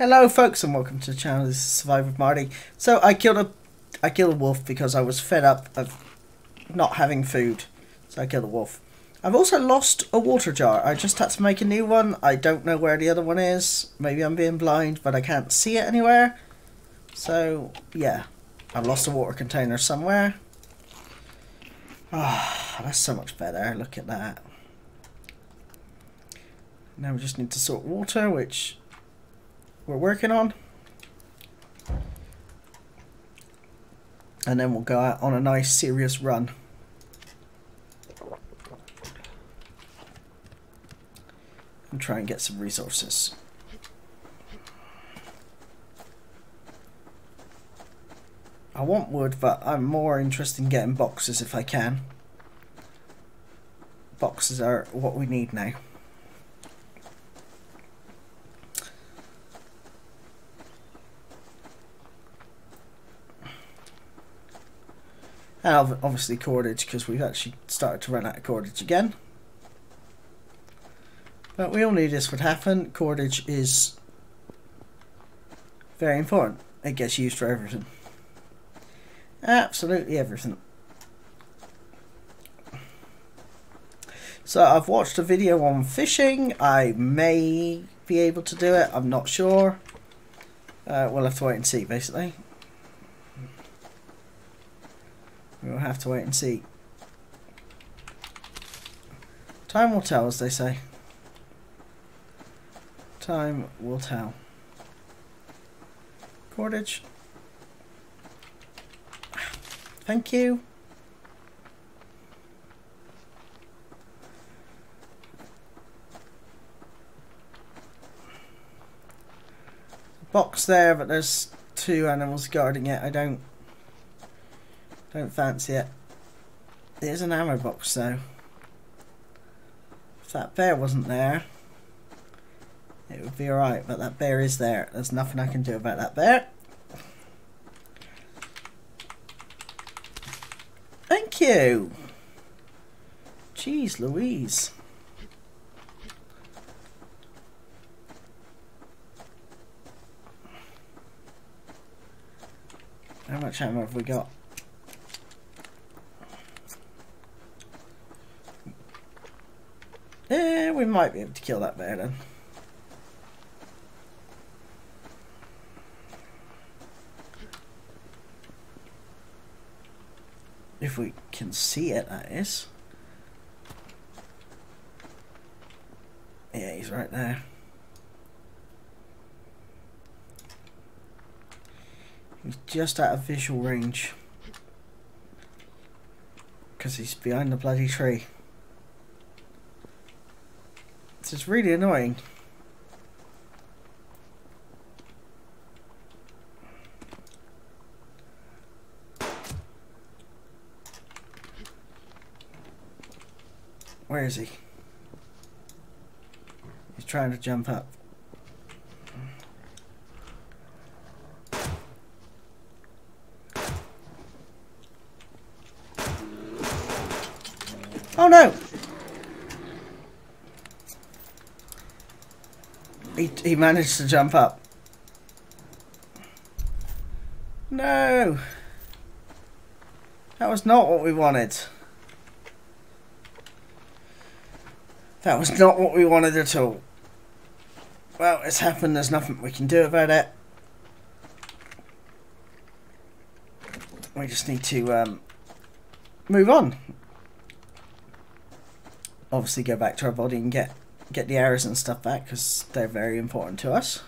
Hello folks and welcome to the channel, this is Survival Marty. So I killed a I killed a wolf because I was fed up of not having food. So I killed a wolf. I've also lost a water jar. I just had to make a new one. I don't know where the other one is. Maybe I'm being blind, but I can't see it anywhere. So yeah, I've lost a water container somewhere. Ah, oh, that's so much better. Look at that. Now we just need to sort water, which we're working on. And then we'll go out on a nice serious run. And try and get some resources. I want wood, but I'm more interested in getting boxes if I can. Boxes are what we need now. And obviously cordage because we've actually started to run out of cordage again. But we all knew this would happen. Cordage is very important. It gets used for everything. Absolutely everything. So I've watched a video on fishing. I may be able to do it. I'm not sure. Uh, we'll have to wait and see basically. We'll have to wait and see. Time will tell, as they say. Time will tell. Cordage. Thank you. Box there, but there's two animals guarding it. I don't don't fancy it. There's an ammo box though. If that bear wasn't there, it would be alright, but that bear is there. There's nothing I can do about that bear. Thank you! Jeez Louise. How much ammo have we got? Eh, we might be able to kill that bear then. If we can see it, that is. Yeah, he's right there. He's just out of visual range. Because he's behind the bloody tree. It's really annoying. Where is he? He's trying to jump up. Oh no! He, he managed to jump up. No! That was not what we wanted. That was not what we wanted at all. Well, it's happened. There's nothing we can do about it. We just need to um, move on. Obviously go back to our body and get get the arrows and stuff back because they're very important to us.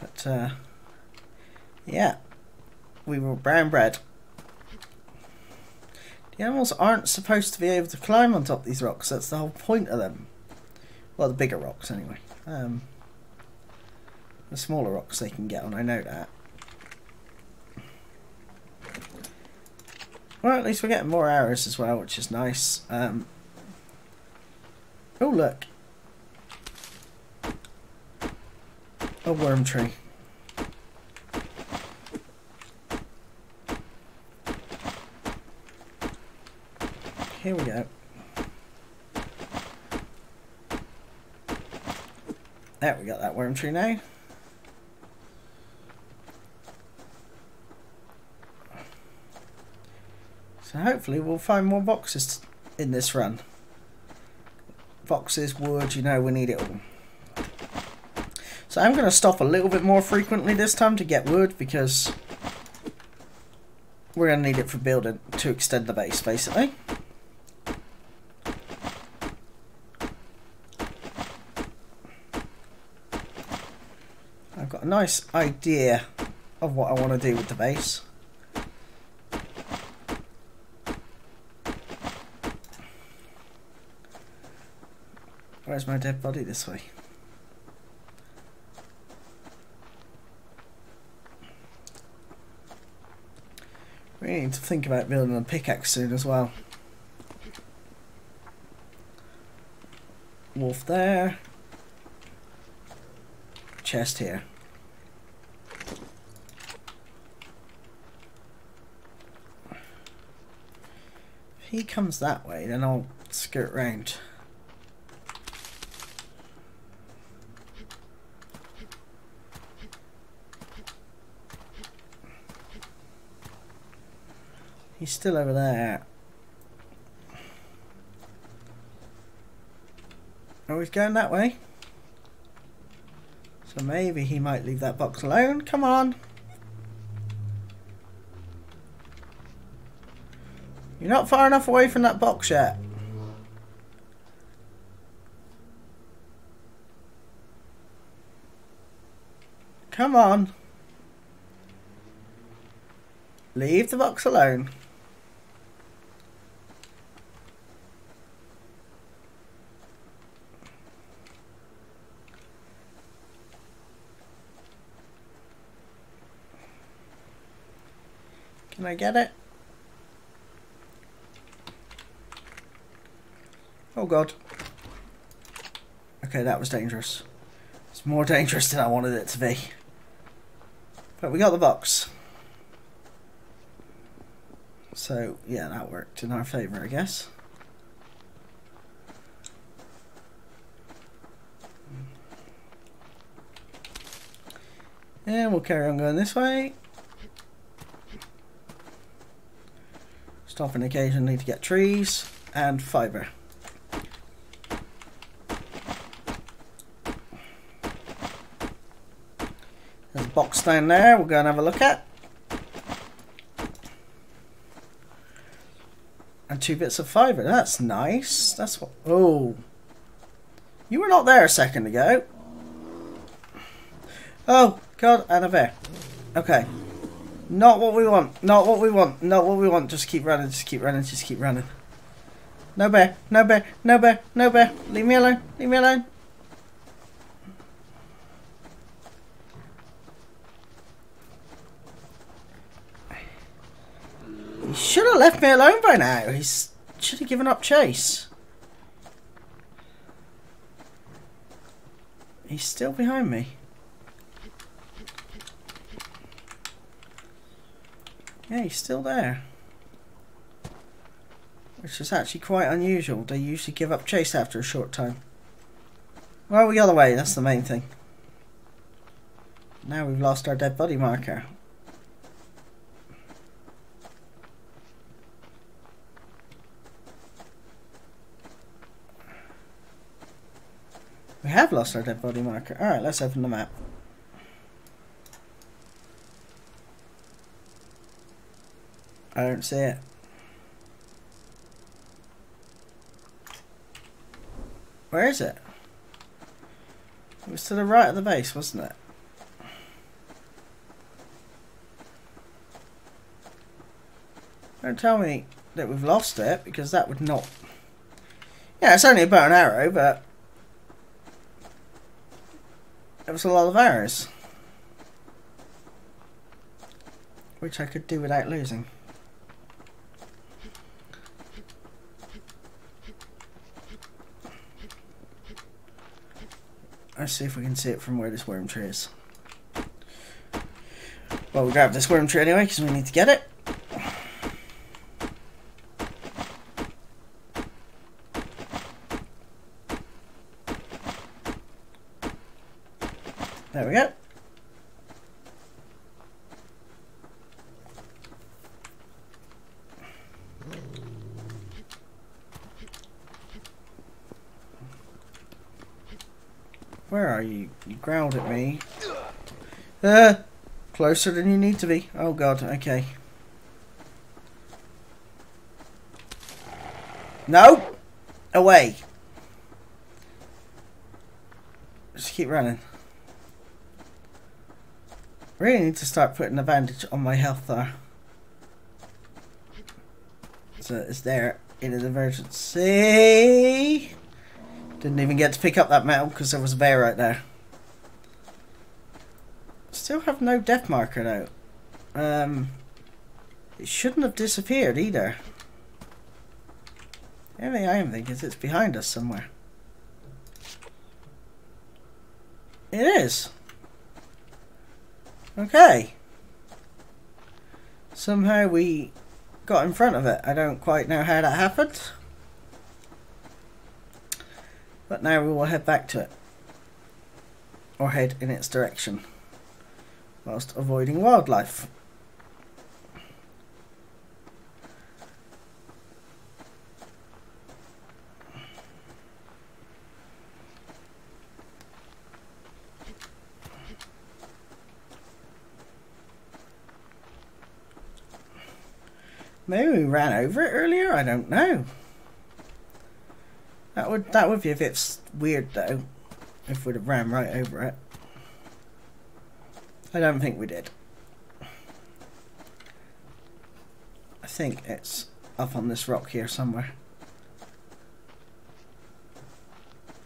But, uh, yeah, we were brown bread. The animals aren't supposed to be able to climb on top of these rocks, that's the whole point of them. Well, the bigger rocks, anyway. Um, the smaller rocks they can get on, I know that. Well, at least we're getting more arrows as well, which is nice. Um, oh, look. A worm tree. Here we go. There, we got that worm tree now. So hopefully we'll find more boxes in this run. Boxes, wood, you know, we need it all. So I'm going to stop a little bit more frequently this time to get wood because we're going to need it for building to extend the base basically. I've got a nice idea of what I want to do with the base. Where's my dead body this way? We need to think about building a pickaxe soon as well. Wolf there. Chest here. If he comes that way, then I'll skirt round. He's still over there. Oh, he's going that way. So maybe he might leave that box alone. Come on. You're not far enough away from that box yet. Come on. Leave the box alone. Can I get it? Oh god. Okay, that was dangerous. It's more dangerous than I wanted it to be. But we got the box. So, yeah, that worked in our favour, I guess. And we'll carry on going this way. Stopping occasionally to get trees and fibre. There's a box down there we'll go and have a look at. And two bits of fibre. That's nice. That's what... Oh. You were not there a second ago. Oh, God, and a bear. Okay. Not what we want. Not what we want. Not what we want. Just keep running. Just keep running. Just keep running. No bear. No bear. No bear. No bear. Leave me alone. Leave me alone. He should have left me alone by now. He should have given up chase. He's still behind me. Yeah, he's still there. Which is actually quite unusual. They usually give up chase after a short time. Well, we got away. That's the main thing. Now we've lost our dead body marker. We have lost our dead body marker. Alright, let's open the map. I don't see it. Where is it? It was to the right of the base, wasn't it? Don't tell me that we've lost it, because that would not... Yeah, it's only a bow and arrow, but it was a lot of errors. Which I could do without losing. Let's see if we can see it from where this worm tree is. Well, we'll grab this worm tree anyway, because we need to get it. There we go. Where are you? You growled at me. Uh, closer than you need to be. Oh god, okay. No! Away! Just keep running. Really need to start putting a bandage on my health there. So it's there in an emergency. Didn't even get to pick up that metal because there was a bear right there. Still have no death marker though. Um, it shouldn't have disappeared either. The only I am thinking is it's behind us somewhere. It is. Okay. Somehow we got in front of it. I don't quite know how that happened. But now we will head back to it. Or head in its direction. Whilst avoiding wildlife. Maybe we ran over it earlier, I don't know. That would that would be a bit weird though, if we'd have ran right over it. I don't think we did. I think it's up on this rock here somewhere.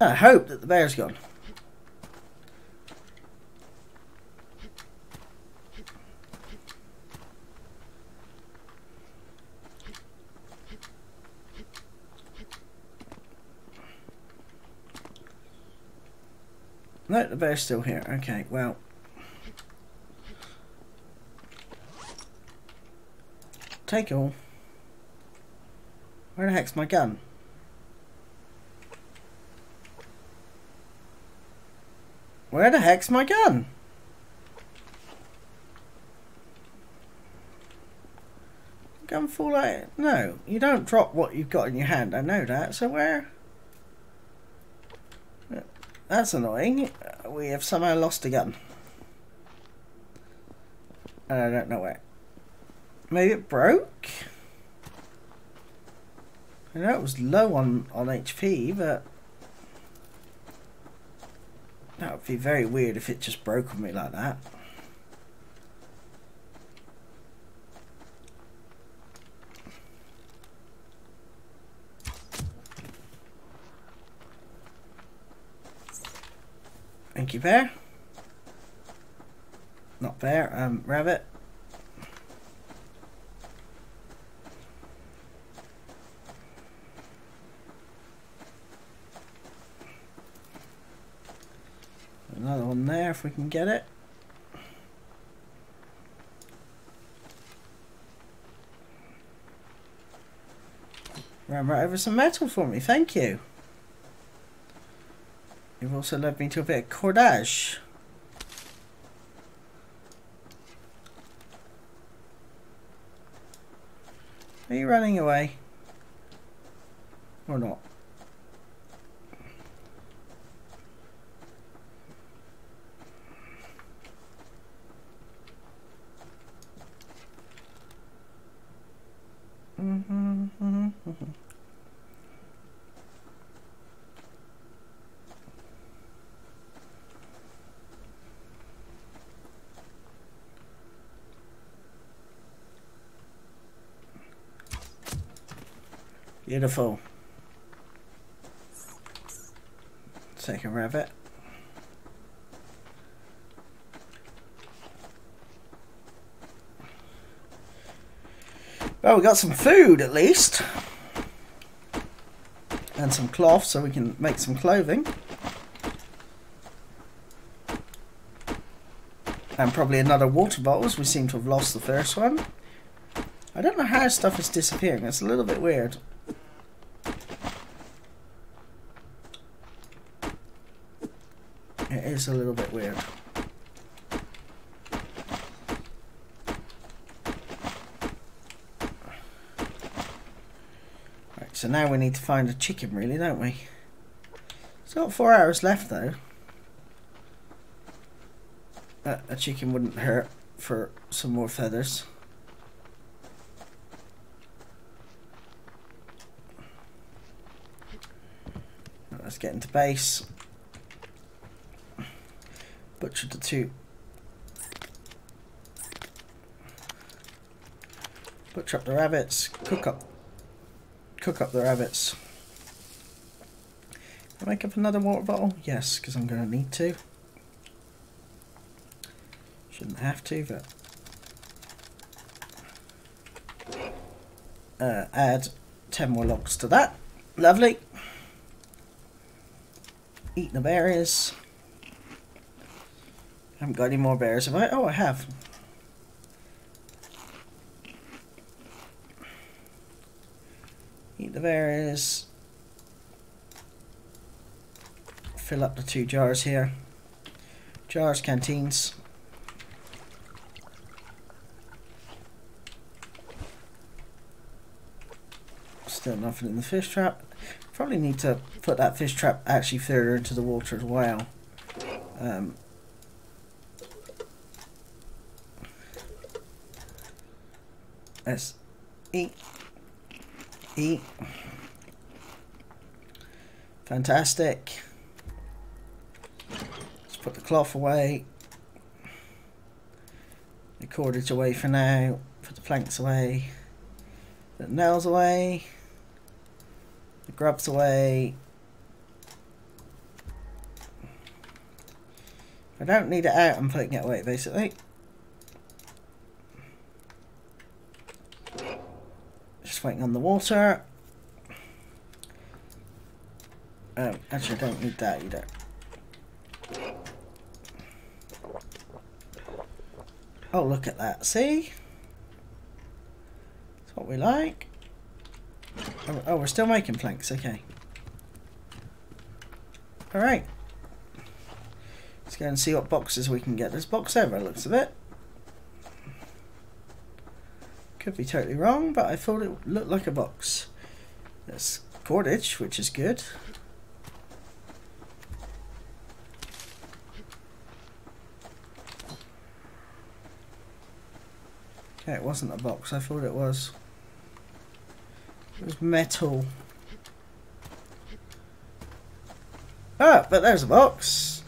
I hope that the bear's gone. No, the bear's still here. Okay, well. Take all. Where the heck's my gun? Where the heck's my gun? Gun fall out? No, you don't drop what you've got in your hand. I know that. So where? That's annoying. We have somehow lost a gun. And I don't know where. Maybe it broke? I know it was low on, on HP, but... That would be very weird if it just broke on me like that. Thank you, bear. Not bear, um, rabbit. Another one there if we can get it. Ran right over some metal for me, thank you. You've also led me to a bit of cordage. Are you running away? Or not? Mm-hmm, mm-hmm, mm-hmm. Beautiful. Take a rabbit. Well, we got some food at least. And some cloth so we can make some clothing. And probably another water bottle as we seem to have lost the first one. I don't know how stuff is disappearing. It's a little bit weird. is a little bit weird. Right, so now we need to find a chicken really, don't we? It's not four hours left though. A chicken wouldn't hurt for some more feathers. Let's get into base. Butcher the two. Butcher up the rabbits. Cook up. Cook up the rabbits. Make up another water bottle? Yes, because I'm going to need to. Shouldn't have to, but... Uh, add 10 more logs to that. Lovely. Eating the berries. Got any more berries, have I? Oh, I have. Eat the berries. Fill up the two jars here. Jars, canteens. Still nothing in the fish trap. Probably need to put that fish trap actually further into the water as well. Um, let's eat. Eat. Fantastic. Let's put the cloth away. The cordage away for now. Put the planks away. The nails away. The grubs away. I don't need it out, I'm putting it away, basically. On the water. Um, actually, I don't need that either. Oh, look at that. See? That's what we like. Oh, oh, we're still making planks. Okay. Alright. Let's go and see what boxes we can get. There's box ever, looks of it. Could be totally wrong, but I thought it looked like a box. There's cordage, which is good. Okay, it wasn't a box. I thought it was. It was metal. Ah, but there's a box.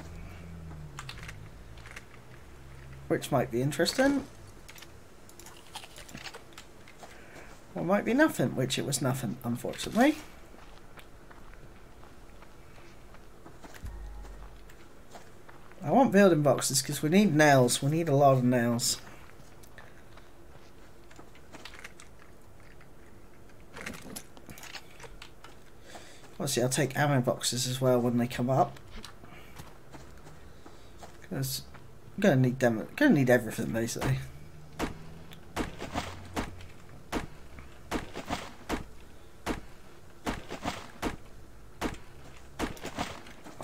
Which might be interesting. Or might be nothing, which it was nothing, unfortunately. I want building boxes because we need nails. We need a lot of nails. Obviously, I'll take ammo boxes as well when they come up. Because I'm gonna need them. Gonna need everything basically.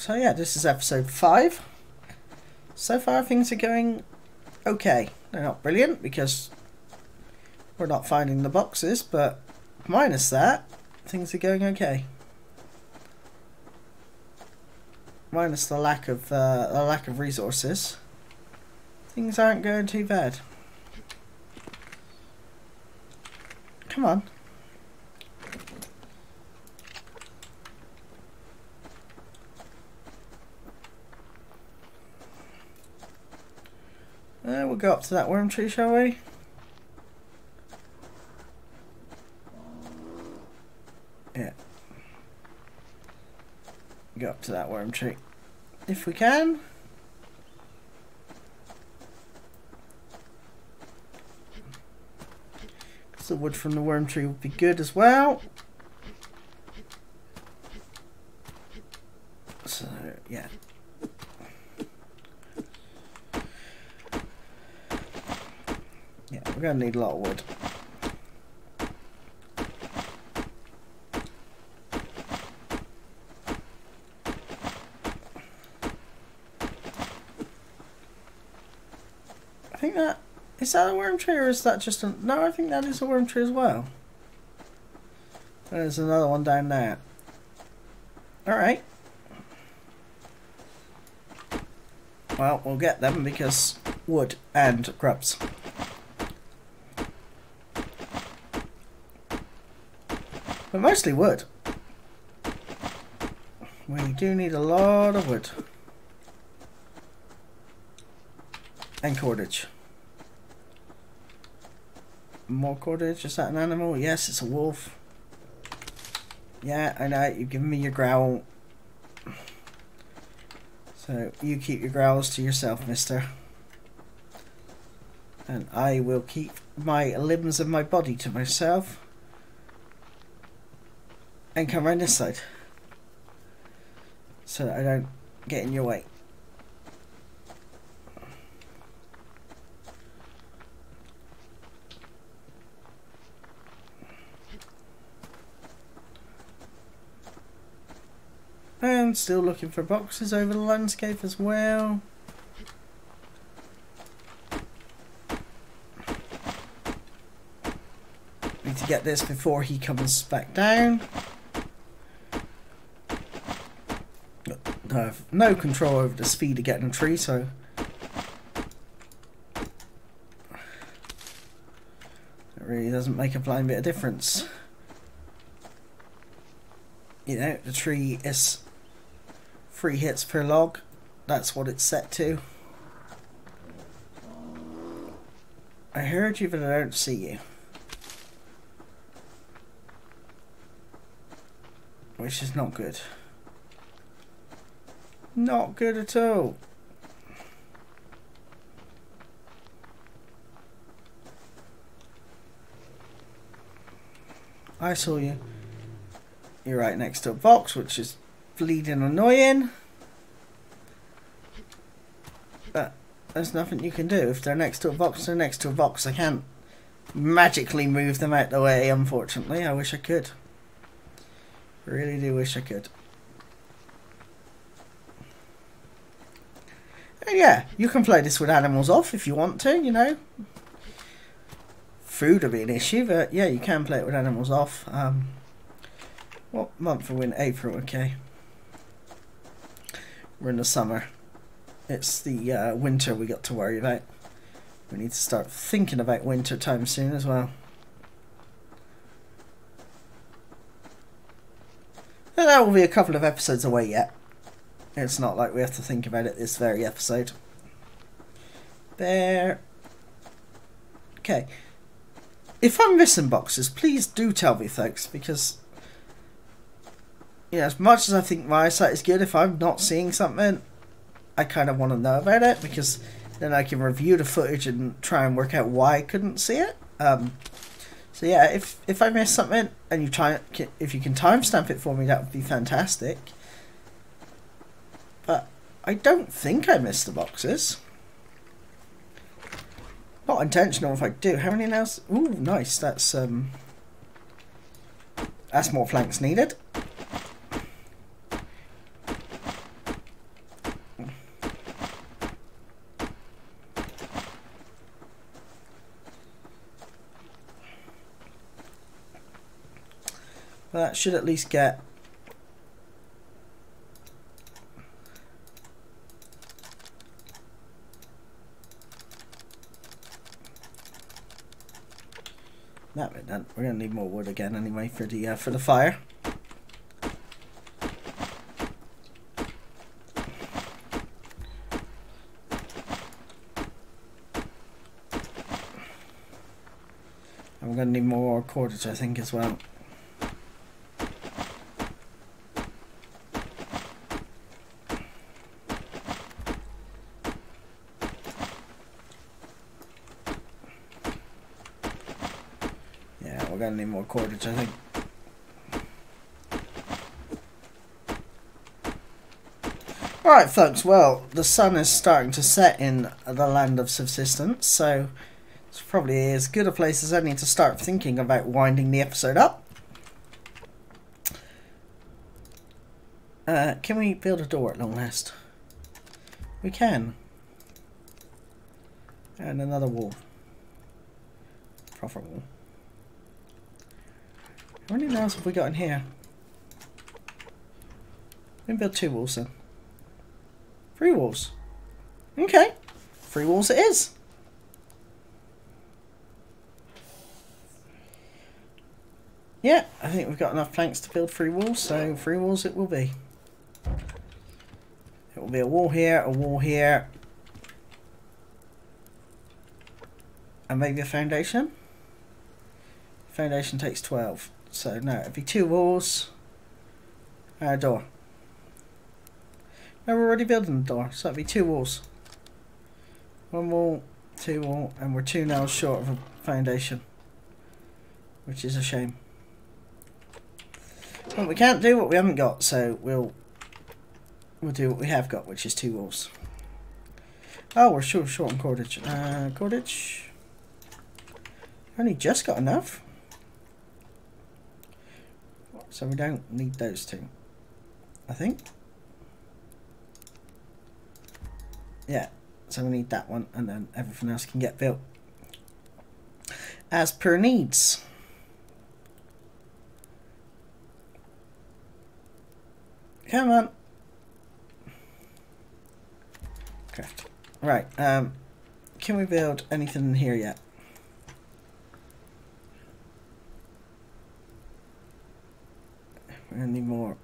So yeah, this is episode five. So far, things are going okay. They're not brilliant because we're not finding the boxes, but minus that, things are going okay. minus the lack of uh, the lack of resources, things aren't going too bad. Come on. Uh, we'll go up to that worm tree, shall we? Yeah. Go up to that worm tree. If we can. Because the wood from the worm tree would be good as well. So, yeah. Yeah, we're going to need a lot of wood. I think that... Is that a worm tree or is that just a... No, I think that is a worm tree as well. There's another one down there. Alright. Well, we'll get them because wood and grubs. But mostly wood. We do need a lot of wood. And cordage. More cordage. Is that an animal? Yes, it's a wolf. Yeah, I know. You've given me your growl. So you keep your growls to yourself, mister. And I will keep my limbs of my body to myself. And come around this side. So I don't get in your way. And still looking for boxes over the landscape as well. Need to get this before he comes back down. I have no control over the speed of getting a tree, so... It really doesn't make a blind bit of difference. You know, the tree is three hits per log. That's what it's set to. I heard you, but I don't see you. Which is not good. Not good at all. I saw you. You're right next to a box, which is bleeding annoying. But there's nothing you can do. If they're next to a box, they're next to a box. I can't magically move them out the way, unfortunately. I wish I could. Really do wish I could. And yeah, you can play this with animals off if you want to, you know. Food will be an issue, but yeah, you can play it with animals off. Um, what month are we in? April, okay. We're in the summer. It's the uh, winter we got to worry about. We need to start thinking about winter time soon as well. That will be a couple of episodes away yet. It's not like we have to think about it this very episode. There. Okay. If I'm missing boxes, please do tell me, folks, because you know, as much as I think my eyesight is good, if I'm not seeing something, I kind of want to know about it because then I can review the footage and try and work out why I couldn't see it. Um, so yeah, if if I miss something and you try, if you can timestamp it for me, that would be fantastic. I don't think I missed the boxes. Not intentional if I do. How many now? Ooh, nice. That's um. That's more flanks needed. that should at least get that bit done. We're gonna need more wood again anyway for the uh, for the fire. We're gonna need more cordage I think as well. Got any more cordage, I think. Alright folks, well, the sun is starting to set in the land of subsistence, so it's probably as good a place as any to start thinking about winding the episode up. Uh, can we build a door at long last? We can. And another wall. Proper wall. How many nails have we got in here? We can build two walls then. Three walls. Okay. Three walls it is. Yeah, I think we've got enough planks to build three walls, so three walls it will be. It will be a wall here, a wall here, and maybe a foundation. Foundation takes 12, so no, it'd be two walls and a door. Now we're already building the door, so that'd be two walls. One wall, two wall, and we're two nails short of a foundation. Which is a shame. But we can't do what we haven't got, so we'll we'll do what we have got, which is two walls. Oh, we're short, short on cordage. Uh, cordage. Only just got enough. So we don't need those two. I think. Yeah, so we need that one, and then everything else can get built. As per needs. Come on. Craft. Right, um, can we build anything in here yet? Any more?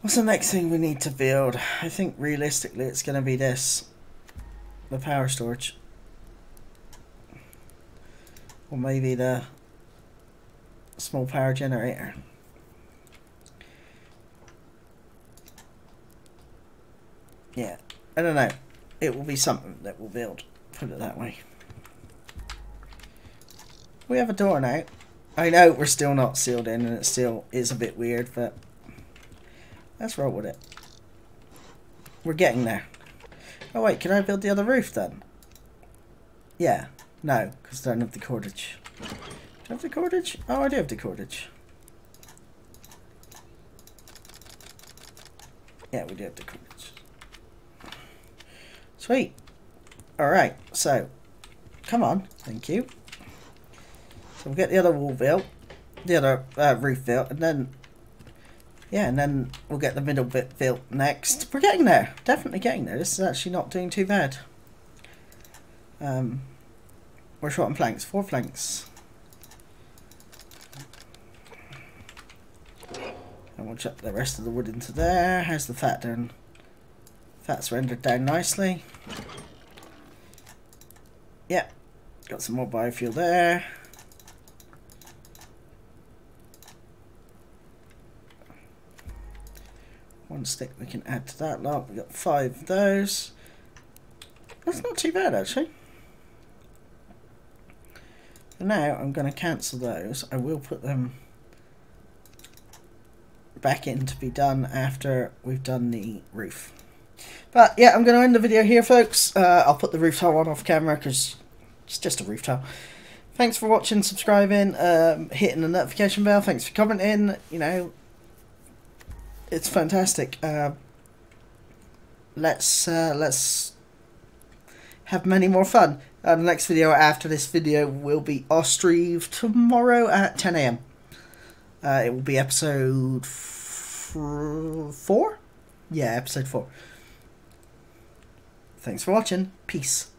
What's the next thing we need to build? I think realistically it's going to be this. The power storage. Or maybe the small power generator. Yeah, I don't know. It will be something that we'll build. Put it that way. We have a door now. I know we're still not sealed in and it still is a bit weird, but let's roll with it. We're getting there. Oh wait, can I build the other roof then? Yeah. No, because I don't have the cordage. Do I have the cordage? Oh, I do have the cordage. Yeah, we do have the cordage. Sweet. Alright, so, come on, thank you. So we'll get the other wall built, the other uh, roof built, and then, yeah, and then we'll get the middle bit built next. We're getting there, definitely getting there. This is actually not doing too bad. Um, we're short on planks, four planks. And we'll chuck the rest of the wood into there. How's the fat done? Fat's rendered down nicely. Yep, got some more biofuel there. One stick we can add to that lot. We've got five of those. That's not too bad actually. For now, I'm going to cancel those. I will put them back in to be done after we've done the roof. But yeah, I'm going to end the video here, folks. Uh, I'll put the roof tile on off camera because it's just a roof tile. Thanks for watching, subscribing, um, hitting the notification bell. Thanks for commenting. You know, it's fantastic. Uh, let's uh, let's have many more fun. Uh, the next video after this video will be Ostriv tomorrow at 10 a.m. Uh, it will be episode four. Yeah, episode four. Thanks for watching. Peace.